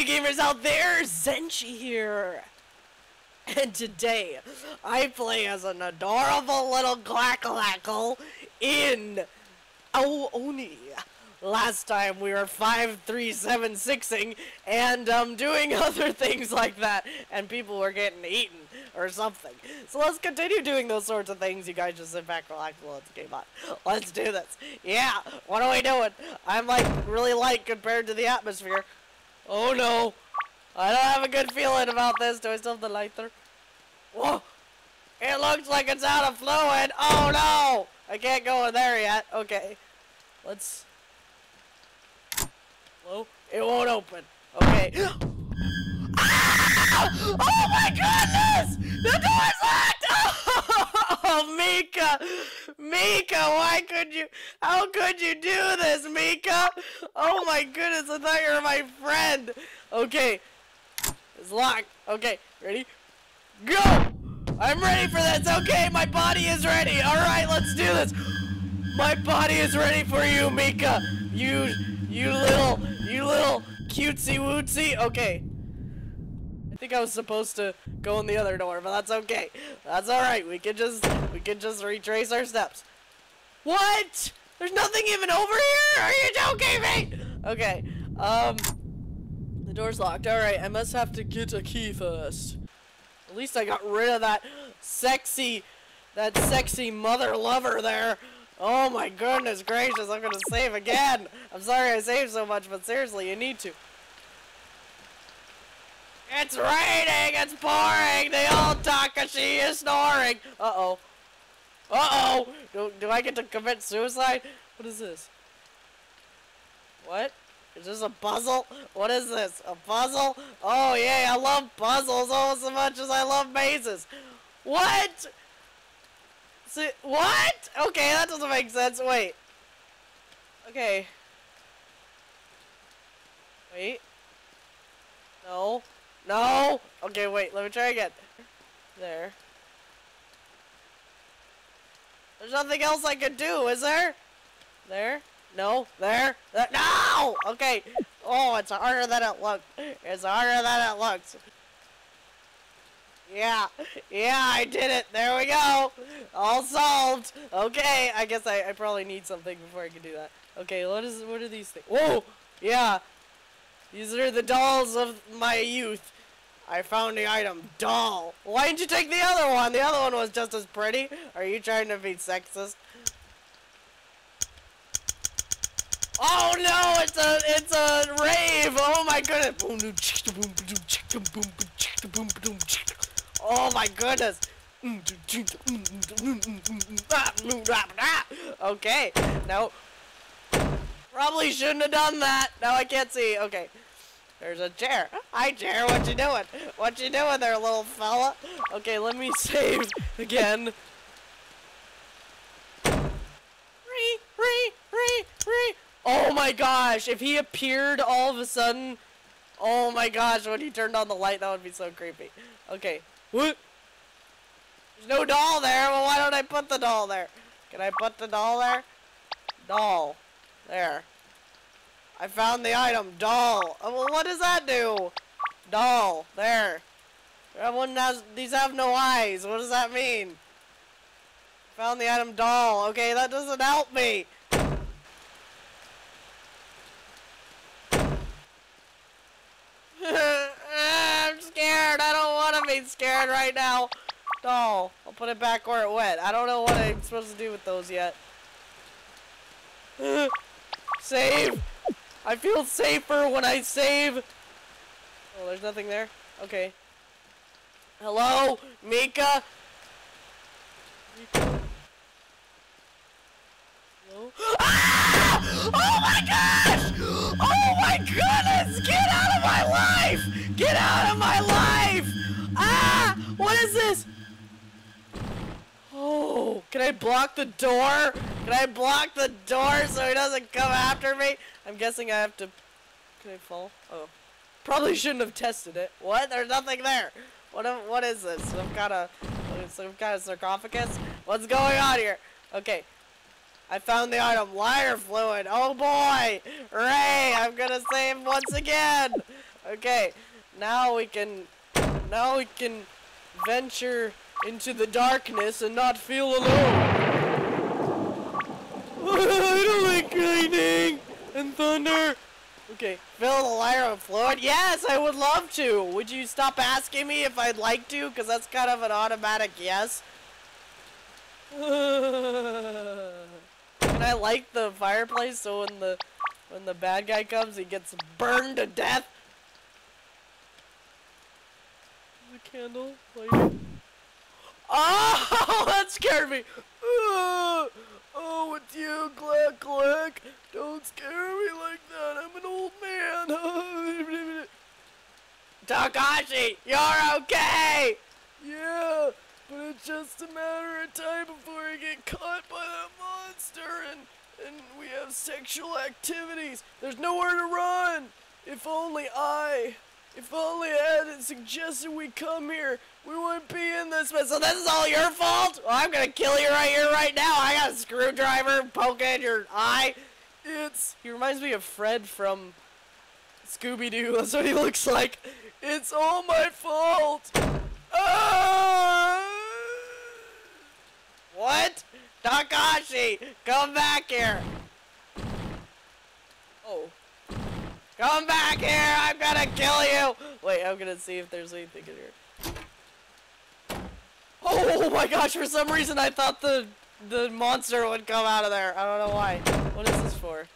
you gamers out there? Zenshii here. And today, I play as an adorable little Glackalackle in Ao Oni. Last time we were 5376ing and um, doing other things like that, and people were getting eaten or something. So let's continue doing those sorts of things. You guys just sit back, relax, it's game on. Let's do this. Yeah, what are we doing? I'm like really light compared to the atmosphere. Oh no. I don't have a good feeling about this. Do I still have the lighter? Whoa! It looks like it's out of fluid! Oh no! I can't go in there yet. Okay. Let's... Hello? It won't open. Okay. ah! Oh my goodness! The door's locked! Oh, Mika! Mika, why could you... How could you do this, Mika? Oh my goodness, I thought you were my friend. Okay. It's locked. Okay, ready? Go! I'm ready for this. Okay, my body is ready. All right, let's do this. My body is ready for you, Mika. You, you little, you little cutesy wootsy. Okay. I think I was supposed to go in the other door, but that's okay. That's all right. We can just, we can just retrace our steps. What? There's nothing even over here? Are you joking me? Okay. Um. The door's locked. Alright, I must have to get a key first. At least I got rid of that sexy, that sexy mother lover there. Oh my goodness gracious, I'm gonna save again. I'm sorry I saved so much, but seriously, you need to. It's raining, it's pouring, the old Takashi is snoring. Uh-oh. Uh-oh. Do, do I get to commit suicide? What is this? What? Is this a puzzle? What is this? A puzzle? Oh yeah, I love puzzles almost as much as I love mazes. What? See, what? Okay, that doesn't make sense. Wait. Okay. Wait. No. No! Okay, wait, let me try again. There. There's nothing else I can do, is there? There. No, there, there, no! Okay. Oh, it's harder than it looks. It's harder than it looks. Yeah, yeah, I did it. There we go. All solved. Okay, I guess I, I probably need something before I can do that. Okay, what is what are these things? Whoa, yeah. These are the dolls of my youth. I found the item, doll. Why didn't you take the other one? The other one was just as pretty. Are you trying to be sexist? Oh no, it's a it's a rave. Oh my goodness. Oh my goodness. Okay. No. Probably shouldn't have done that. Now I can't see. Okay. There's a chair. Hi chair, what you doing? What you doing there, little fella? Okay, let me save again. Re, re, re, re. Oh my gosh, if he appeared all of a sudden, oh my gosh, when he turned on the light, that would be so creepy. Okay, what? There's no doll there, well why don't I put the doll there? Can I put the doll there? Doll. There. I found the item, doll. Oh, well what does that do? Doll. There. That one has, these have no eyes, what does that mean? Found the item doll. Okay, that doesn't help me. I'm scared. I don't want to be scared right now. Doll. I'll put it back where it went. I don't know what I'm supposed to do with those yet. save! I feel safer when I save. Oh, there's nothing there? Okay. Hello? Mika? Hello? Ah! Oh my gosh! Oh my goodness! Get out of my life! Get out of my life! Ah! What is this? Can I block the door? Can I block the door so he doesn't come after me? I'm guessing I have to... Can I fall? Oh. Probably shouldn't have tested it. What? There's nothing there. What, what is this? Some kind of... Some kind of sarcophagus? What's going on here? Okay. I found the item, Liar fluid. Oh boy! Ray, I'm gonna save once again! Okay, now we can, now we can venture into the darkness and not feel alone. I don't like lightning and thunder. Okay, fill the lighter of fluid. Yes, I would love to. Would you stop asking me if I'd like to? Because that's kind of an automatic yes. and I like the fireplace so when the when the bad guy comes, he gets burned to death? The candle lighting. Oh, that scared me. Oh, it's you, Click Click. Don't scare me like that. I'm an old man. Takashi, you're okay. Yeah, but it's just a matter of time before I get caught by that monster and and we have sexual activities. There's nowhere to run. If only I if only I had suggested we come here, we wouldn't be in this mess. So this is all your fault? Well, I'm gonna kill you right here, right now. I got a screwdriver poking in your eye. It's he reminds me of Fred from Scooby Doo. That's what he looks like. It's all my fault. Ah! What? Takashi, come back here. Oh. Come back here! I'm gonna kill you! Wait, I'm gonna see if there's anything in here. Oh my gosh, for some reason I thought the the monster would come out of there. I don't know why. What is this for?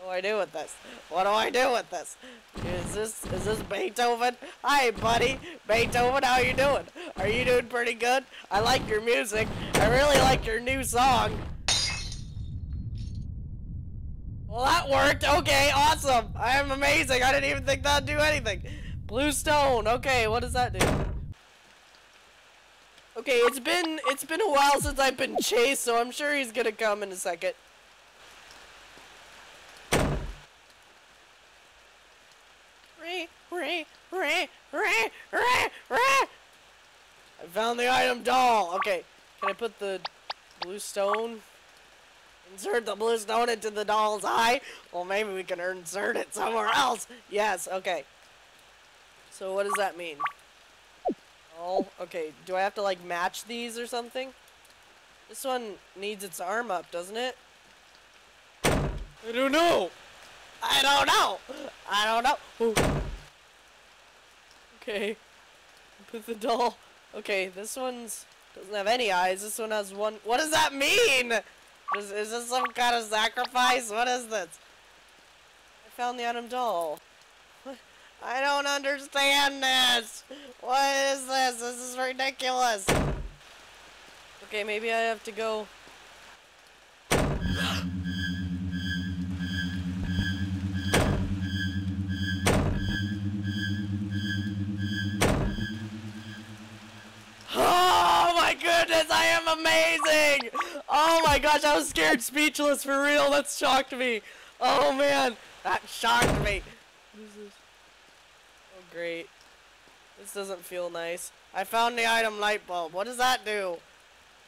What do I do with this? What do I do with this? Is this is this Beethoven? Hi buddy! Beethoven, how you doing? Are you doing pretty good? I like your music. I really like your new song. Well, that worked. Okay, awesome. I am amazing. I didn't even think that'd do anything. Blue stone. Okay, what does that do? Okay, it's been it's been a while since I've been chased, so I'm sure he's gonna come in a second. I found the item doll. Okay, can I put the blue stone Insert the blue stone into the doll's eye? Well, maybe we can insert it somewhere else. Yes, okay. So what does that mean? Oh, okay. Do I have to, like, match these or something? This one needs its arm up, doesn't it? I don't know. I don't know. I don't know. Ooh. Okay. Put the doll. Okay, this one's doesn't have any eyes. This one has one. What does that mean? Is, is this some kind of sacrifice? What is this? I found the item doll. I don't understand this. What is this? This is ridiculous. Okay, maybe I have to go goodness, I am amazing! Oh my gosh, I was scared speechless for real. That shocked me. Oh man, that shocked me. What is this? Oh great. This doesn't feel nice. I found the item light bulb. What does that do?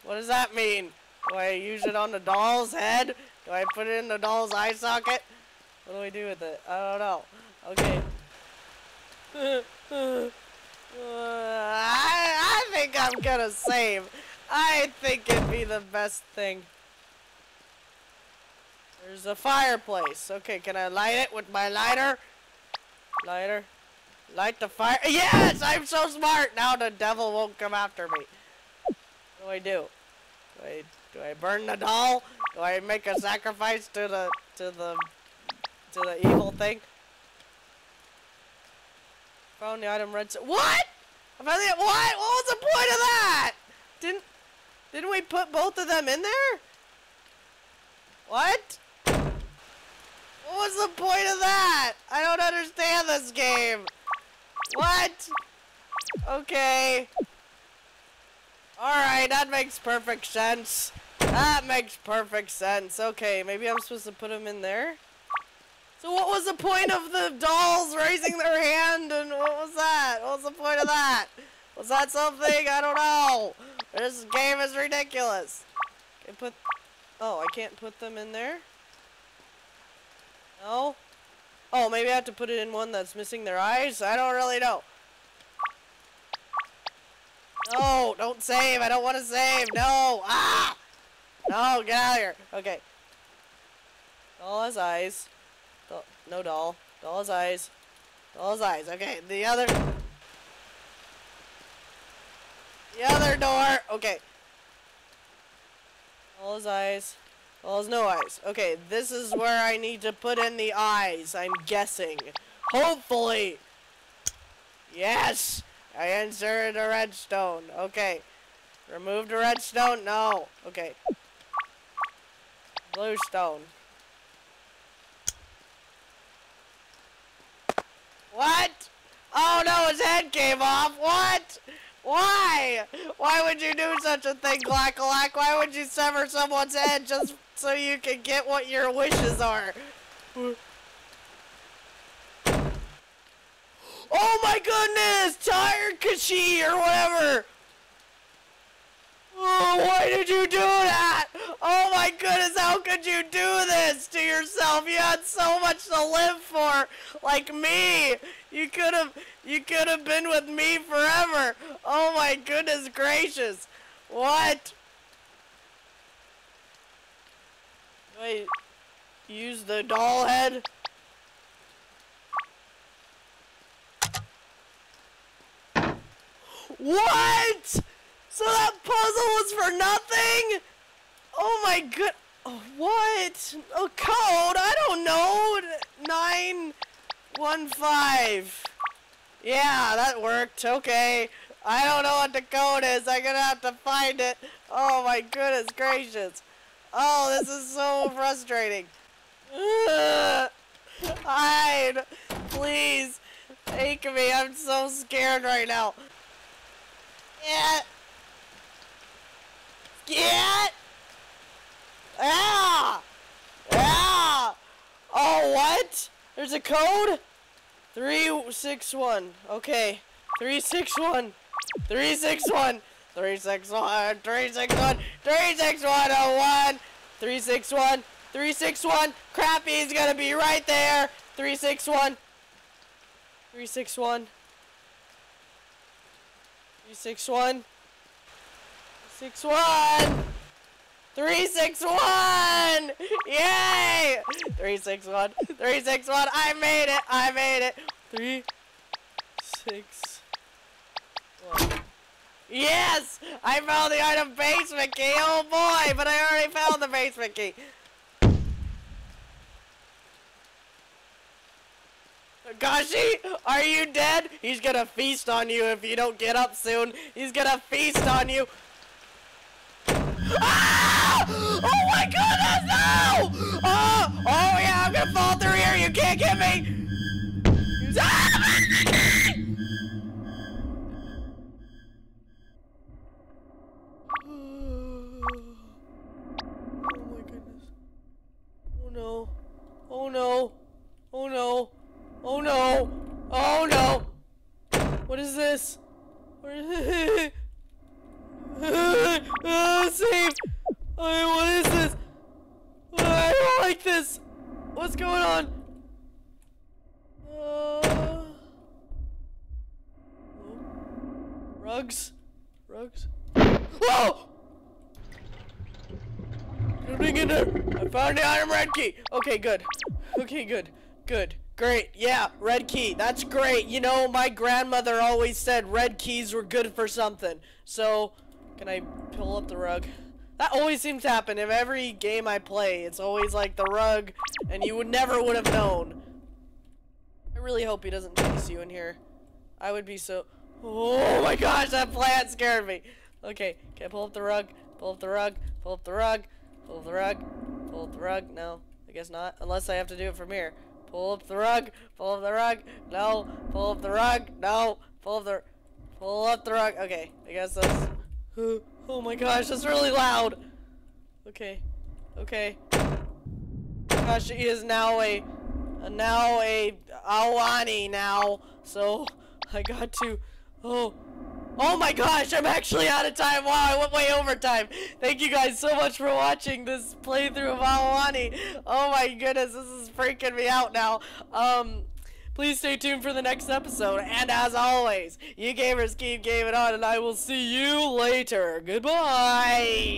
What does that mean? Do I use it on the doll's head? Do I put it in the doll's eye socket? What do I do with it? I don't know. Okay. Uh, think I'm gonna save. I think it'd be the best thing. There's a fireplace. Okay, can I light it with my lighter? Lighter. Light the fire. Yes! I'm so smart! Now the devil won't come after me. What do I do? Do I, do I burn the doll? Do I make a sacrifice to the, to the, to the evil thing? Found the item red. What? I what? What was the point of that? Didn't didn't we put both of them in there? What? What was the point of that? I don't understand this game. What? Okay. Alright, that makes perfect sense. That makes perfect sense. Okay, maybe I'm supposed to put them in there? So what was the point of the dolls raising their hand and what was that? What was the point of that? Was that something? I don't know. This game is ridiculous. Can put... Oh, I can't put them in there? No? Oh, maybe I have to put it in one that's missing their eyes? I don't really know. No, don't save. I don't want to save. No. Ah! No, get out of here. Okay. All his eyes. No doll. Doll's eyes. Doll's eyes. Okay, the other... The other door. Okay. Doll's eyes. Doll's no eyes. Okay, this is where I need to put in the eyes, I'm guessing. Hopefully. Yes! I inserted a redstone. Okay. Remove the redstone? No. Okay. Blue stone. What? Oh no, his head came off. What? Why? Why would you do such a thing, Glackalak? Why would you sever someone's head just so you can get what your wishes are? Oh my goodness! Tired Kashi or whatever! Oh, why did you do that? Oh my goodness, how could you do this to yourself? You had so much to live for, like me. You could have, you could have been with me forever. Oh my goodness gracious. What? Wait, use the doll head? What? So that puzzle was for nothing? Oh my good. Oh, what? A code? I don't know. 915. Yeah, that worked. Okay. I don't know what the code is. I'm gonna have to find it. Oh my goodness gracious. Oh, this is so frustrating. Hide. Please. Take me. I'm so scared right now. Yeah. Get! Ah! Ah! Oh, what? There's a code? 361. Okay. 361. 361. 361. 361. 36101. 361. 361. Crappy's gonna be right there. 361. 361. 361. Six one. Three six one. Yay! Three six one. Three six one. I made it. I made it. Three six one. Yes! I found the item basement key. Oh boy! But I already found the basement key. Kashi, are you dead? He's gonna feast on you if you don't get up soon. He's gonna feast on you. Ah! Oh my goodness, no! Oh, oh yeah, I'm gonna fall through here. You can't get me. Ah! Oh my goodness. Oh no. Oh no. Oh no. Oh no. Oh no. What is this? What is uh, save! Uh, what is this? Uh, I don't like this! What's going on? Uh, rugs? Rugs? Whoa! Something in there! I found the iron red key! Okay, good. Okay, good. Good. Great. Yeah, red key. That's great. You know, my grandmother always said red keys were good for something. So, can I pull up the rug? That always seems to happen. In every game I play, it's always like the rug, and you would never would have known. I really hope he doesn't chase you in here. I would be so... Oh my gosh, that plant scared me. Okay, can I pull up the rug? Pull up the rug. Pull up the rug. Pull up the rug. Pull up the rug. No, I guess not. Unless I have to do it from here. Pull up the rug. Pull up the rug. No. Pull up the rug. No. Pull up the... Pull up the rug. Okay, I guess that's... Oh my gosh, that's really loud. Okay. Okay. Gosh, he is now a, a now a Ao Oni now. So I got to. Oh. Oh my gosh, I'm actually out of time. Wow, I went way over time. Thank you guys so much for watching this playthrough of Alalani. Oh my goodness, this is freaking me out now. Um, please stay tuned for the next episode. And as always, you gamers keep gaming on, and I will see you later. Goodbye.